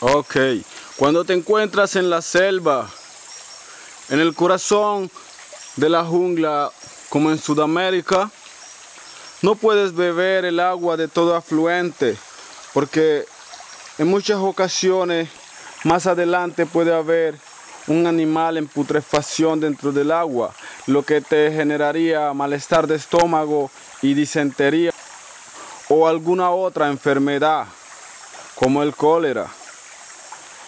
Ok, cuando te encuentras en la selva, en el corazón de la jungla, como en Sudamérica, no puedes beber el agua de todo afluente, porque en muchas ocasiones más adelante puede haber un animal en putrefacción dentro del agua, lo que te generaría malestar de estómago y disentería o alguna otra enfermedad como el cólera.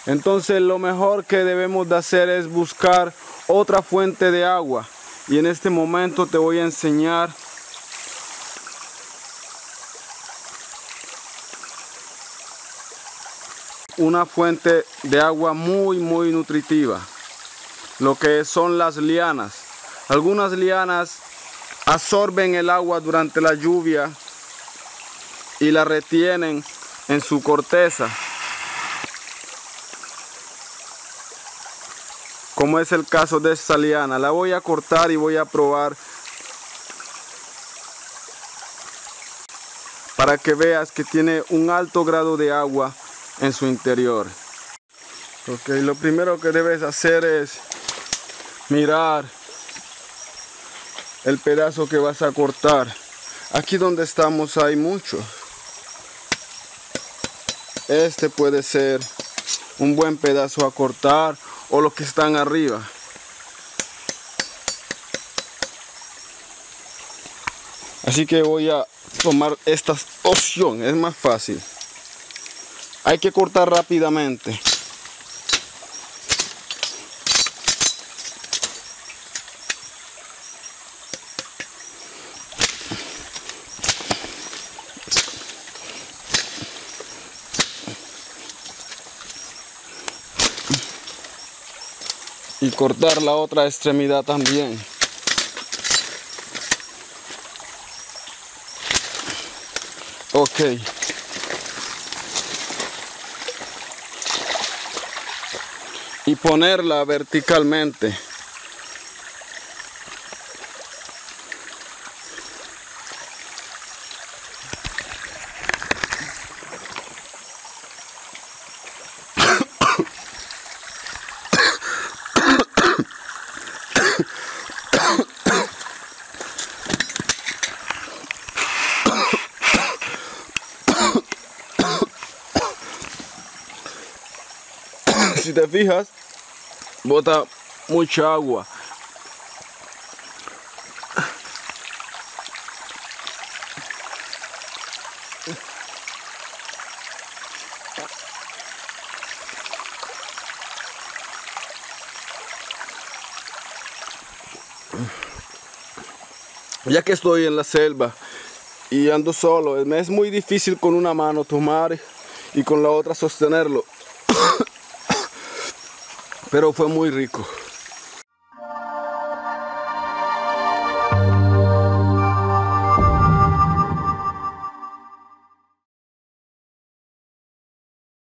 Entonces lo mejor que debemos de hacer es buscar otra fuente de agua. Y en este momento te voy a enseñar una fuente de agua muy muy nutritiva lo que son las lianas. Algunas lianas absorben el agua durante la lluvia y la retienen en su corteza como es el caso de esta liana la voy a cortar y voy a probar para que veas que tiene un alto grado de agua en su interior. Ok, lo primero que debes hacer es mirar el pedazo que vas a cortar. Aquí donde estamos hay muchos. Este puede ser un buen pedazo a cortar o los que están arriba. Así que voy a tomar esta opción, es más fácil. Hay que cortar rápidamente. Y cortar la otra extremidad también. Ok. y ponerla verticalmente. Si te fijas, bota mucha agua. Ya que estoy en la selva y ando solo, es muy difícil con una mano tomar y con la otra sostenerlo pero fue muy rico.